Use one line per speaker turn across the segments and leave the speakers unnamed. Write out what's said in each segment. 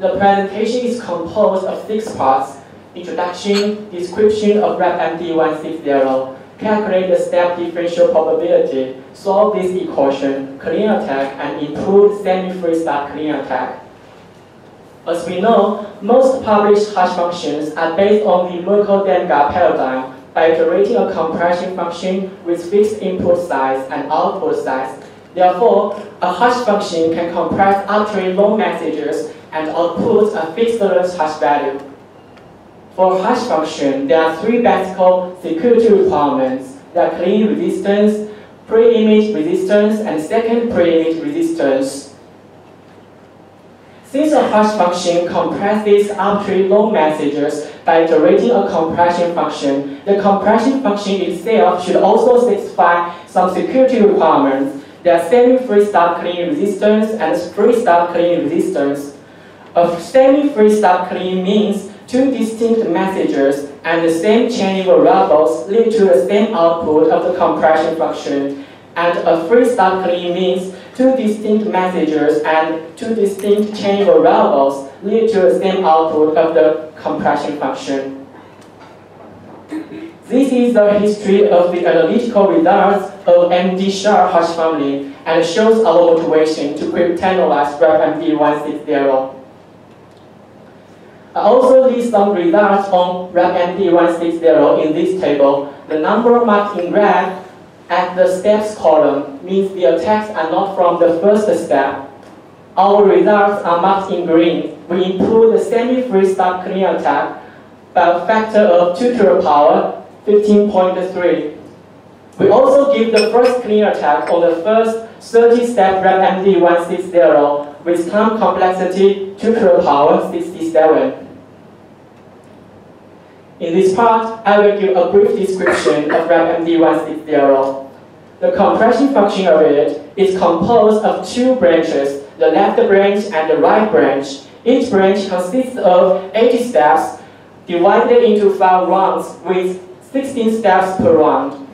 The presentation is composed of six parts. Introduction, description of RIPEMD-160, calculate the step differential probability, solve this equation, clean attack, and improve semi-free start clean attack. As we know, most published hash functions are based on the Merkle-Damgard paradigm by iterating a compression function with fixed input size and output size. Therefore, a hash function can compress arbitrary long messages and output a fixed length hash value. For hash function, there are three basic security requirements. Are clean resistance, pre-image resistance, and second pre-image resistance. Since a hash function compresses arbitrary long messages by iterating a compression function, the compression function itself should also satisfy some security requirements. There are semi-free start clean resistance and free start clean resistance. A semi-free start clean means two distinct messages and the same chaining variables lead to the same output of the compression function. And a free start clean means two distinct messages and two distinct chaining variables lead to the same output of the compression function. This is the history of the analytical results of MD-SHA hash family and shows our motivation to cryptanalyze RIPEMD-160. I also list some results on RIPEMD-160 in this table. The number marked in red at the steps column means the attacks are not from the first step. Our results are marked in green. We improve the semi-free start clean attack by a factor of 2 to the power 15.3. We also give the first clean attack on the first 30-step RIPEMD-160 with time complexity 2 to the power 67. In this part, I will give a brief description of RIPEMD-160. The compression function of it is composed of two branches, the left branch and the right branch. Each branch consists of 80 steps divided into 5 rounds with 16 steps per round.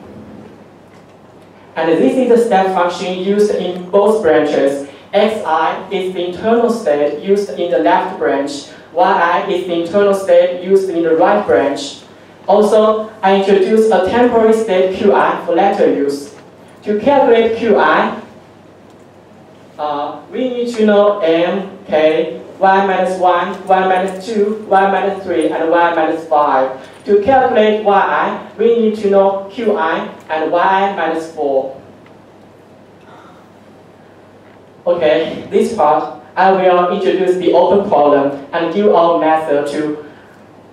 And this is the step function used in both branches. Xi is the internal state used in the left branch, Yi is the internal state used in the right branch. Also, I introduced a temporary state Qi for later use. To calculate Qi, uh, we need to know m, k, y minus 1, y minus 2, y minus 3, and y minus 5. To calculate yi, we need to know qi and y minus 4. Okay, this part, I will introduce the open problem and give our method to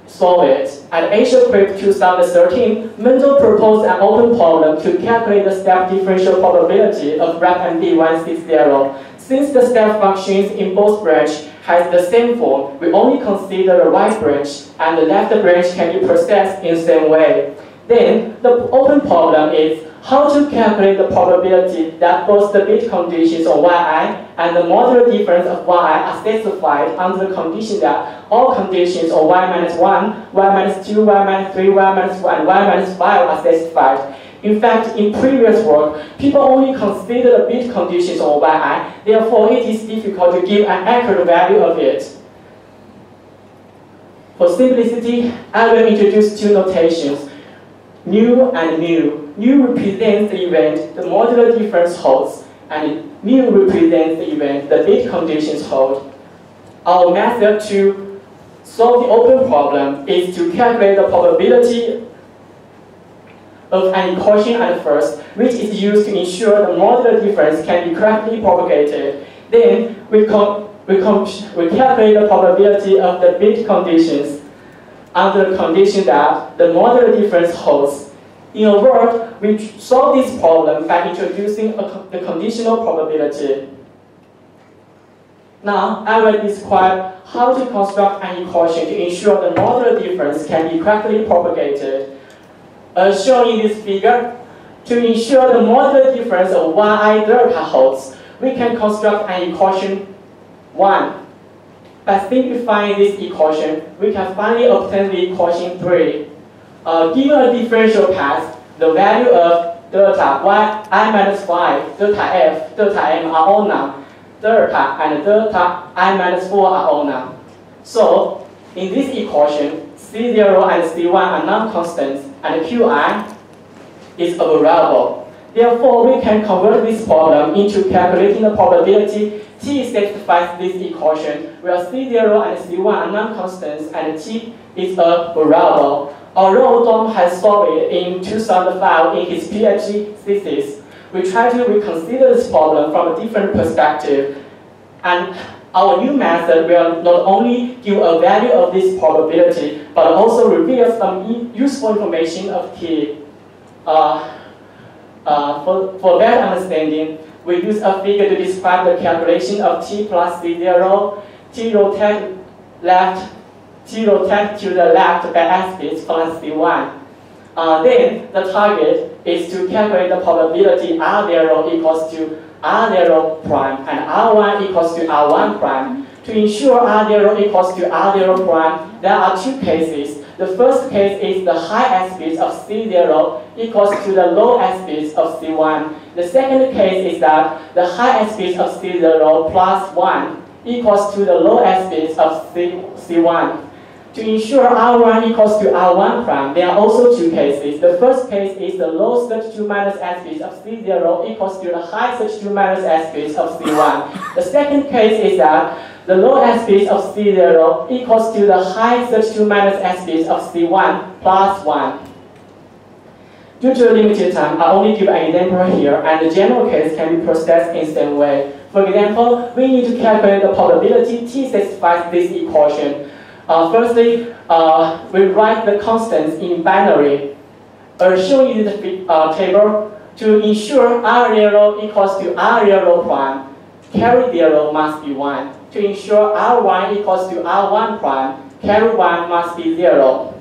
solve it. At Asiacrypt 2013, Mendel proposed an open problem to calculate the step differential probability of RIPEMD-160. Since the step functions in both branch has the same form, we only consider the right branch and the left branch can be processed in the same way. Then, the open problem is how to calculate the probability that both the bit conditions of yi and the modular difference of yi are specified under the condition that all conditions of y minus 1, y minus 2, y minus 3, y minus 4, and y minus 5 are specified. In fact, in previous work, people only consider the bit conditions of yi, therefore it is difficult to give an accurate value of it. For simplicity, I will introduce two notations, nu and new. New represents the event the modular difference holds, and new represents the event the bit conditions hold. Our method to solve the open problem is to calculate the probability of an equation at first, which is used to ensure the modular difference can be correctly propagated. Then we, com we, com we calculate the probability of the bit conditions under the condition that the modular difference holds. In a word, we solve this problem by introducing a, the conditional probability. Now, I will describe how to construct an equation to ensure the modular difference can be correctly propagated. As shown in this figure, to ensure the modular difference of yi delta holds, we can construct an equation 1. By simplifying this equation, we can finally obtain the equation 3. Uh, given a differential path, the value of delta y i minus 5, delta f, delta m are all known. Delta and delta i minus 4 are all known. So, in this equation, C0 and C1 are non-constants, and Qi is a variable. Therefore, we can convert this problem into calculating the probability T satisfies this equation, where C0 and C1 are non-constants and T is a variable. Although Daum has solved it in 2005 in his PhD thesis, we try to reconsider this problem from a different perspective. And our new method will not only give a value of this probability, but also reveal some useful information of T. Uh, uh, for, for better understanding, we use a figure to describe the calculation of t plus c0, t rotate left, t rotate to the left by s bits plus c1. Uh, then the target is to calculate the probability r0 equals to r0 prime and r1 equals to r1 prime. To ensure r0 equals to r0 prime, there are two cases. The first case is the high s bit of C0 equals to the low s bit of C1. The second case is that the high s bit of C0 plus 1 equals to the low s bit of C, C1. To ensure R1 equals to R1 prime, there are also two cases. The first case is the low 32 minus S bit of C0 equals to the high 32 minus S bit of C1. The second case is that the low bit of C0 equals to the high 32 minus bit of C1 plus 1. Due to limited time, I only give an example here, and the general case can be processed in the same way. For example, we need to calculate the probability T satisfies this equation. Uh, firstly, uh, we write the constants in binary. As shown in the uh, table, to ensure R0 equals to R0 prime, carry 0 must be 1. To ensure R1 equals to R1 prime, carry 1 must be 0.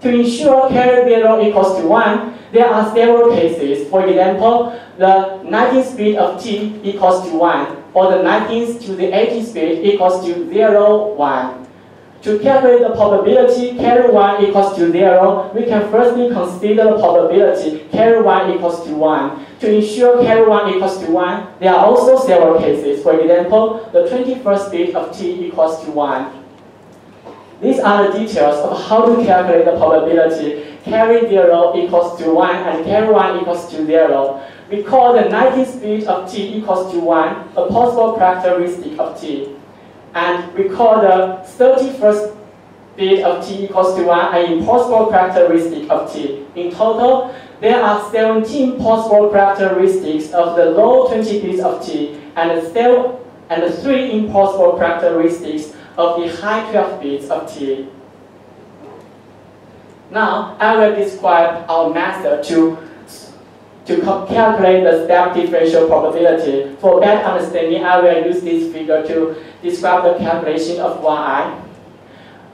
To ensure carry 0 equals to 1, there are several cases. For example, the 19th speed of t equals to 1, or the 19th to the 18th speed equals to 0, 1. To calculate the probability carry 1 equals to 0, we can firstly consider the probability carry 1 equals to 1. To ensure carry 1 equals to 1, there are also several cases. For example, the 21st bit of t equals to 1. These are the details of how to calculate the probability carry 0 equals to 1 and carry 1 equals to 0. We call the 19th bit of t equals to 1 a possible characteristic of t and we call the 31st bit of t equals to 1 an impossible characteristic of t. In total, there are 17 possible characteristics of the low 20 bits of t and, still, and 3 impossible characteristics of the high 12 bits of t. Now, I will describe our method to to calculate the step differential probability. For better understanding, I will use this figure to describe the calculation of yi.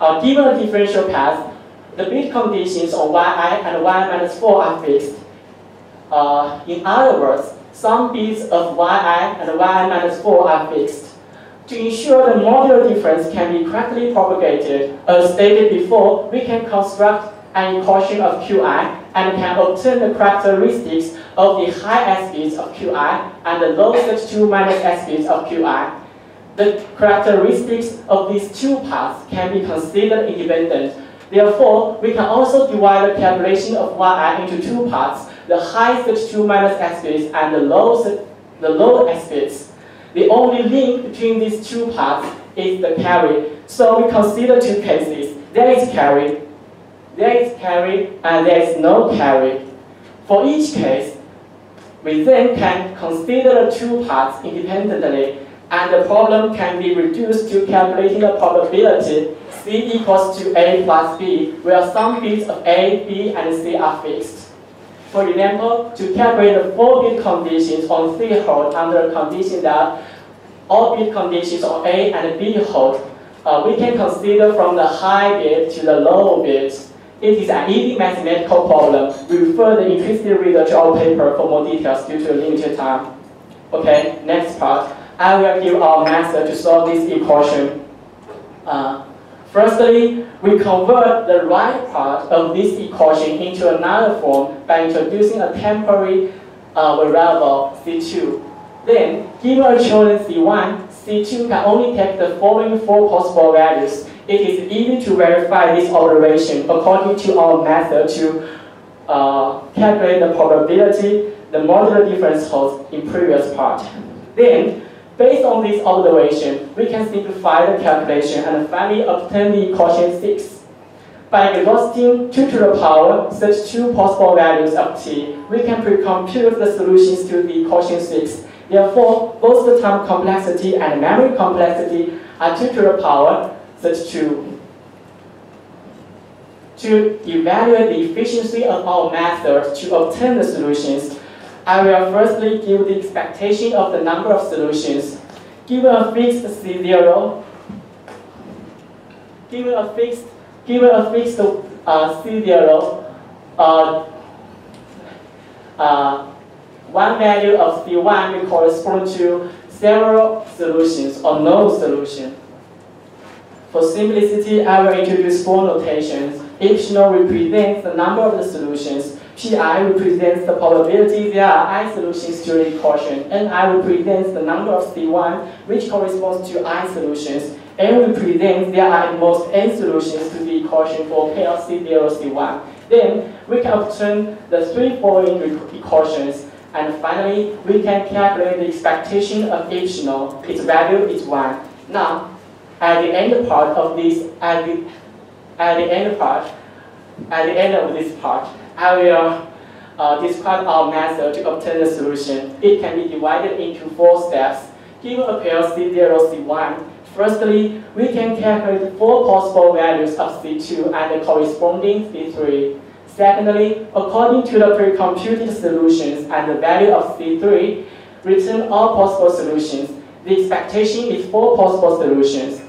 Uh, given a differential path, the bit conditions of yi and y minus 4 are fixed. Uh, in other words, some bits of yi and y minus 4 are fixed. To ensure the modular difference can be correctly propagated, as stated before, we can construct an equation of Qi and can obtain the characteristics of the high S bits of Qi and the low 32 minus S bits of Qi. The characteristics of these two paths can be considered independent. Therefore, we can also divide the calculation of yi into two parts, the high 32 minus S bits and the low, the low S bits. The only link between these two parts is the carry. So we consider two cases. There is carry there is carry and there is no carry. For each case, we then can consider the two parts independently and the problem can be reduced to calculating the probability C equals to A plus B, where some bits of A, B, and C are fixed. For example, to calculate the four bit conditions on C hold under the condition that all bit conditions of A and B hold, uh, we can consider from the high bit to the low bit. It is an easy mathematical problem. We refer the interested reader to our paper for more details due to limited time. Okay, next part. I will give our method to solve this equation. Uh, firstly, we convert the right part of this equation into another form by introducing a temporary uh, variable C2. Then, given a chosen C1, C2 can only take the following four possible values. It is easy to verify this observation according to our method to uh, calculate the probability the modular difference holds in previous part. Then, based on this observation, we can simplify the calculation and finally obtain the equation 6. By exhausting 2 to the power such two possible values of t, we can pre-compute the solutions to the equation 6. Therefore, both the time complexity and memory complexity are 2 to the power such two. To evaluate the efficiency of our method to obtain the solutions, I will firstly give the expectation of the number of solutions. Given a fixed C0, given a fixed given a fixed uh, C0, uh, uh, one value of C1 will correspond to several solutions or no solution. For simplicity, I will introduce four notations. Each Epsilon represents the number of the solutions. Pi represents the probability there are i solutions to the equation. Ni represents the number of C1, which corresponds to i solutions. N represents there are at most n solutions to the equation for pair C0, C1. Then we can obtain the three following equations. And finally, we can calculate the expectation of epsilon. Its value is 1. Now, at the end part of this, at the, at the end part, at the end of this part, I will uh, describe our method to obtain the solution. It can be divided into four steps. Given a pair C0, C1, Firstly, we can calculate four possible values of C2 and the corresponding C3. Secondly, according to the pre-computed solutions and the value of C3, return all possible solutions. The expectation is four possible solutions.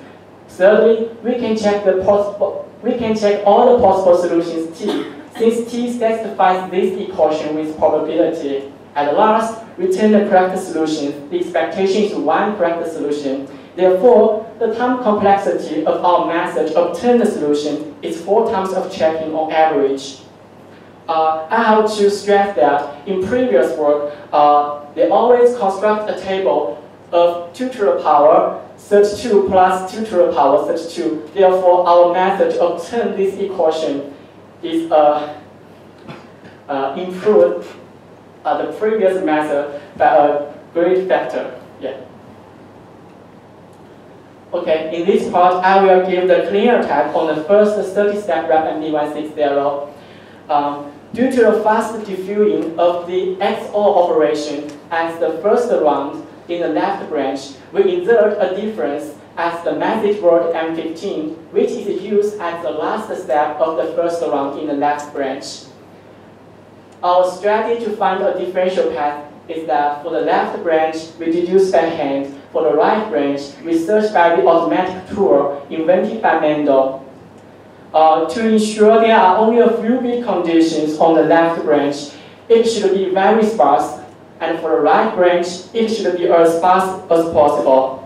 Thirdly, we can check the possible we can check all the possible solutions T, since T satisfies this equation with probability. At last, return the correct solution. The expectation is one correct solution. Therefore, the time complexity of our method to obtain the solution is four times of checking on average. Uh, I have to stress that in previous work, uh, they always construct a table of 2 to the power such 2 plus to the power 32. Therefore, our method obtain this equation is uh, uh, improved uh, the previous method by a great factor. Yeah. Okay, in this part, I will give the clean attack on the first 30-step RIPEMD-160. Um, due to the fast diffusing of the XOR operation as the first round in the left branch, we insert a difference as the message word M15, which is used as the last step of the first round in the left branch. Our strategy to find a differential path is that for the left branch, we deduce by hand for the right branch, we search by the automatic tool invented by Mendel. Uh, to ensure there are only a few bit conditions on the left branch, it should be very sparse, and for the right branch, it should be as sparse as possible.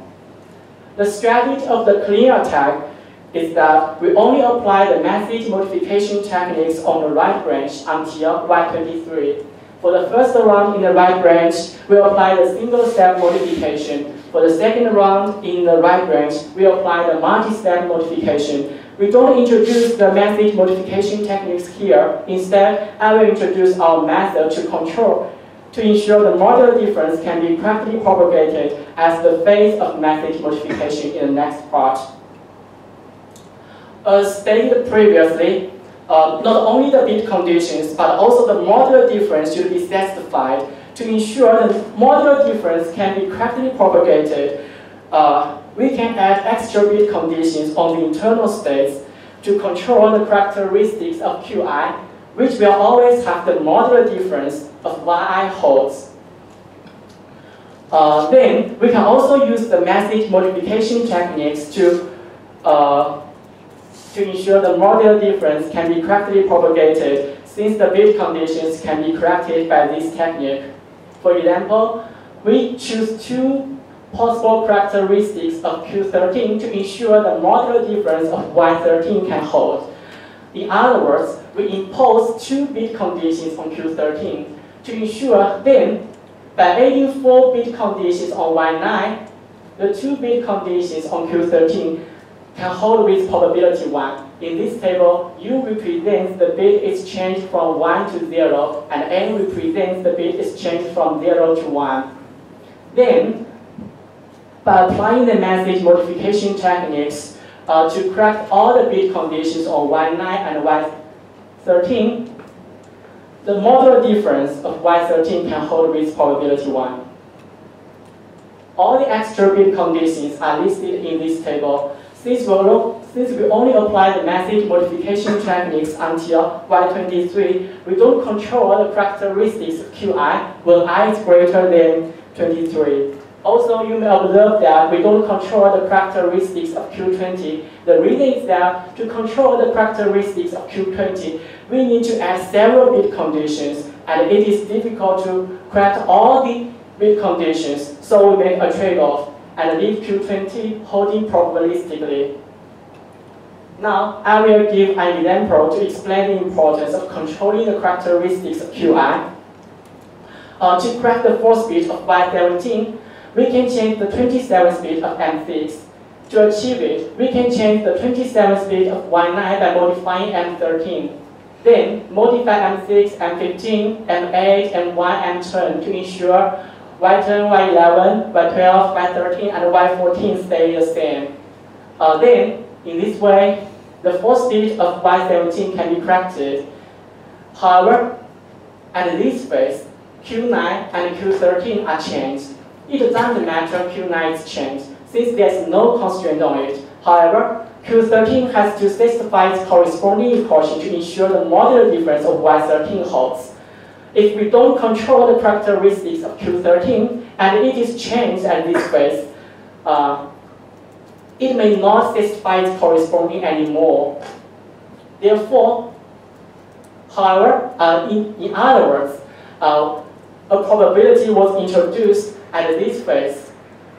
The strategy of the clean attack is that we only apply the message modification techniques on the right branch until Y23. For the first round in the right branch, we apply the single-step modification for the second round in the right branch, we apply the multi-step modification. We don't introduce the message modification techniques here. Instead, I will introduce our method to control to ensure the modular difference can be correctly propagated as the phase of message modification in the next part. As stated previously, uh, not only the bit conditions, but also the modular difference should be satisfied to ensure that modular difference can be correctly propagated, uh, we can add extra bit conditions on the internal states to control the characteristics of Qi, which will always have the modular difference of Yi holds. Uh, then, we can also use the message modification techniques to, uh, to ensure the modular difference can be correctly propagated since the bit conditions can be corrected by this technique. For example, we choose two possible characteristics of Q13 to ensure the modular difference of Y13 can hold. In other words, we impose two bit conditions on Q13 to ensure then, by adding four bit conditions on Y9, the two bit conditions on Q13 can hold with probability 1. In this table, U represents the bit is changed from 1 to 0, and N represents the bit is changed from 0 to 1. Then, by applying the message modification techniques uh, to correct all the bit conditions on Y9 and Y13, the modular difference of Y13 can hold with probability 1. All the extra bit conditions are listed in this table. Since we, only apply the message modification techniques until Y23, we don't control the characteristics of Qi when i is greater than 23. Also, you may observe that we don't control the characteristics of Q20. The reason is that to control the characteristics of Q20, we need to add several bit conditions, and it is difficult to correct all the bit conditions, so we make a trade-off and leave Q20 holding probabilistically. Now, I will give an example to explain the importance of controlling the characteristics of Qi. Uh, to crack the fourth bit of Y17, we can change the 27th bit of M6. To achieve it, we can change the 27th bit of Y9 by modifying M13. Then, modify M6, M15, M8, M1, M10 to ensure Y10, Y11, Y12, Y13, and Y14 stay the same. Uh, then, in this way, the fourth bit of Y17 can be corrected. However, at this phase, Q9 and Q13 are changed. It doesn't matter Q9 is changed, since there's no constraint on it. However, Q13 has to specify its corresponding equation to ensure the modular difference of Y13 holds. If we don't control the characteristics of Q13 and it is changed at this phase, uh, it may not specify its corresponding anymore. Therefore, however, uh, in, in other words, uh, a probability was introduced at this phase,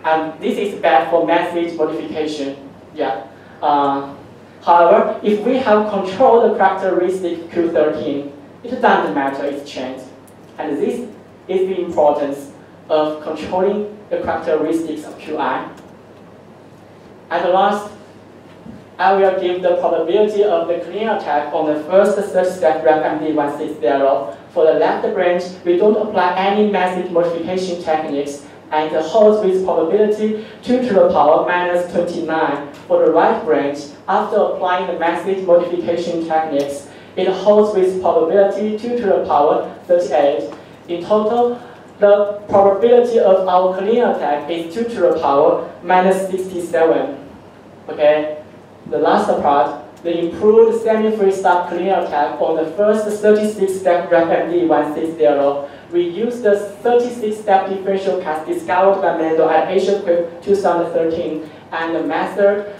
and this is bad for message modification. Yeah. Uh, however, if we have controlled the characteristic Q13, it doesn't matter its change. And this is the importance of controlling the characteristics of Qi. At last, I will give the probability of the clean attack on the first search step RIPEMD-160. For the left branch, we don't apply any message modification techniques and the holds with probability 2 to the power minus 29. For the right branch, after applying the message modification techniques, it holds with probability 2 to the power 38. In total, the probability of our clean attack is 2 to the power minus 67. Okay, the last part, the improved semi-free start clean attack on the first 36-step RIPEMD 160 we use the 36-step differential path discovered by Mendel at Asiacrypt 2013 and the method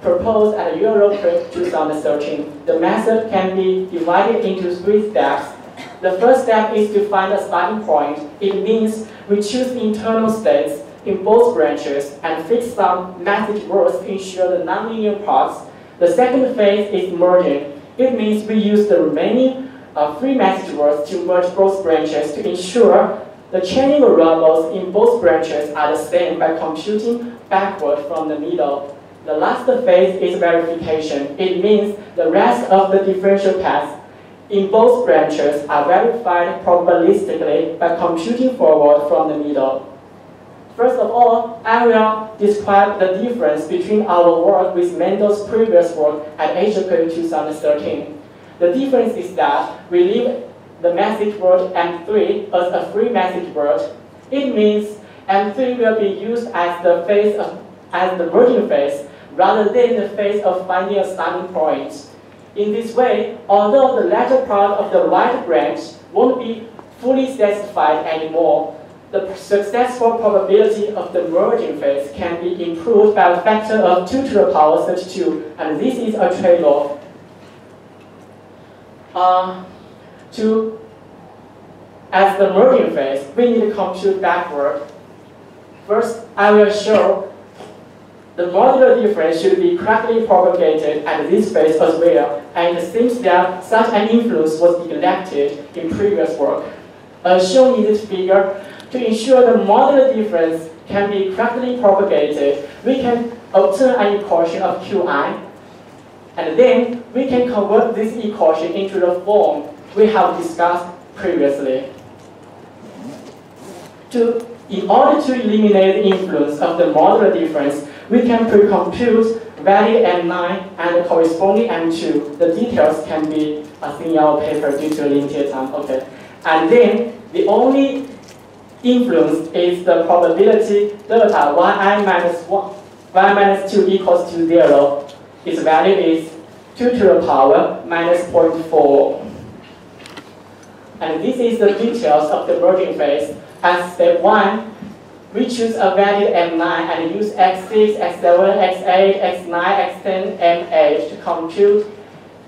proposed at Eurocrypt 2013. The method can be divided into three steps. The first step is to find a starting point. It means we choose internal states in both branches and fix some message words to ensure the nonlinear parts. The second phase is merging. It means we use the remaining uh, free message words to merge both branches to ensure the chaining variables in both branches are the same by computing backward from the middle. The last phase is verification. It means the rest of the differential paths in both branches are verified probabilistically by computing forward from the middle. First of all, I will describe the difference between our work with Mendel's previous work at Asiacrypt 2013. The difference is that we leave the message word M3 as a free message word. It means M3 will be used as the phase of, as the merging phase rather than the phase of finding a starting point. In this way, although the latter part of the right branch won't be fully specified anymore, the successful probability of the merging phase can be improved by a factor of 2 to the power 32, and this is a trade-off um, to, as the merging phase, we need to compute backward. First, I will show the modular difference should be correctly propagated at this phase as well, and it seems that such an influence was neglected in previous work. As shown in this figure, To ensure the modular difference can be correctly propagated, we can obtain an equation of Qi, and then we can convert this equation into the form we have discussed previously. To, in order to eliminate the influence of the modular difference, we can pre-compute value M9 and corresponding M2. The details can be seen in our paper due to limited time. Okay. And then the only influence is the probability delta yi minus 1, y minus 2 equals to 0. Its value is 2 to the power minus 0.4. And this is the details of the merging phase. At step 1, we choose a value M9 and use X6, X7, X8, X9, X10, M8 to compute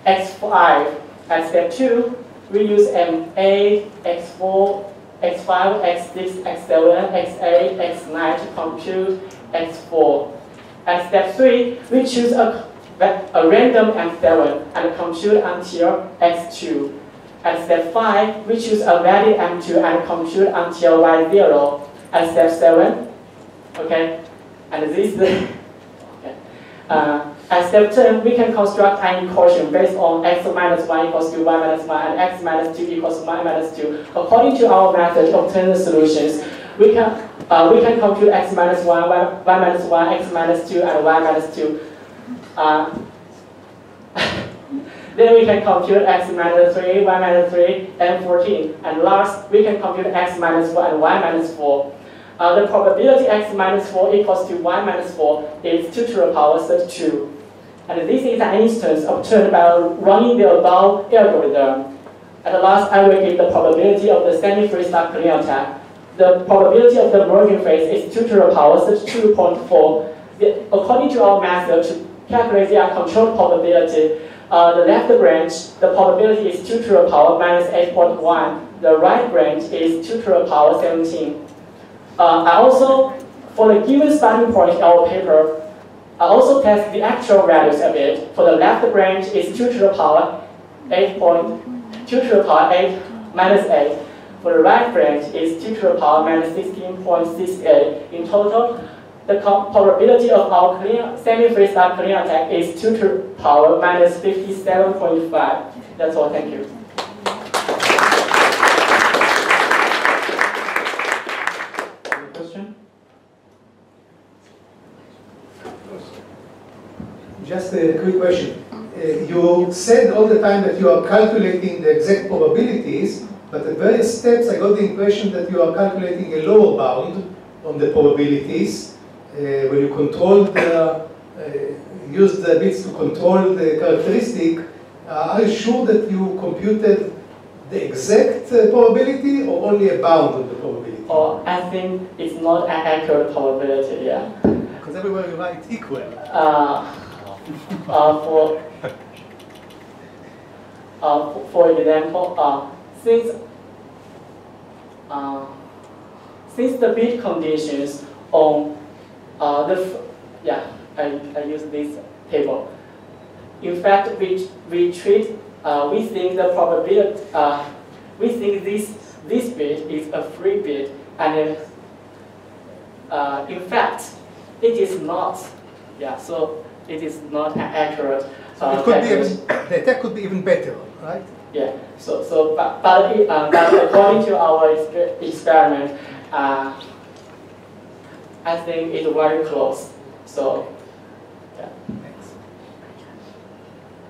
X5. At step 2, we use M8, X4, X5, X6, X7, X8, X9 to compute X4. At step 3, we choose a, a random M7 and compute until X2. At step 5, we choose a valid M2 and compute until Y0. At step 7, okay, and this, okay. Uh, at step 10, we can construct an equation based on x minus 1 equals to y minus 1 and x minus 2 equals y minus 2. According to our method obtain the solutions, we can, uh, we can compute x minus 1, y, y minus 1, x minus 2, and y minus 2. Uh, then we can compute x minus 3, y minus 3, and 14. And last, we can compute x minus 4 and y minus 4. Uh, the probability x minus 4 equals to y minus 4 is 2 to the power 32. And this is an instance obtained by running the above algorithm. At last, I will give the probability of the semi-free start clean attack. The probability of the merging phase is 2 to the power 32.4. according to our method to calculate the control probability, uh, the left branch, the probability is 2 to the power minus 8.1. The right branch is 2 to the power 17. Uh, I also, for the given starting point in our paper, I also test the actual values of it. For the left branch is 2 to the power 8 point, 2 to the power 8 minus 8. For the right branch is 2 to the power minus 16.68. In total, the probability of our clean, semi-free start clean attack is 2 to the power minus 57.5. That's all, thank you.
Just a quick question. Uh, you said all the time that you are calculating the exact probabilities, but at various steps I got the impression that you are calculating a lower bound on the probabilities uh, when you control the, uh, use the bits to control the characteristic. Uh, are you sure that you computed the exact uh, probability or only a bound of the probability?
Oh, I think it's not an accurate probability, yeah.
Because everywhere you write equal.
Uh, for, uh, for example, uh, since uh, since the bit conditions on uh, the yeah I, I use this table. In fact, we we treat uh, we think the probability uh, we think this this bit is a free bit and uh, in fact it is not yeah so it is not accurate.
Uh, it could be even, the attack could be even better, right?
Yeah. So, so but, but, uh, but according to our experiment, uh, I think it's very close. So, yeah. Thanks.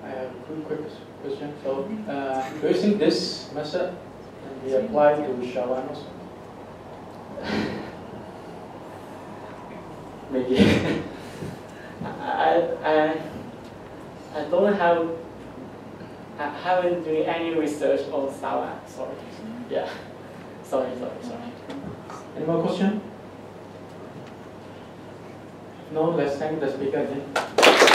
I have a quick, quick question. So, uh, do you think this method can be applied to SHA-1 also?
Maybe. I, I, I don't have, I haven't done any research on SHA-1, sorry. Yeah, sorry, sorry, sorry.
Any more question? No, let's thank the speaker again.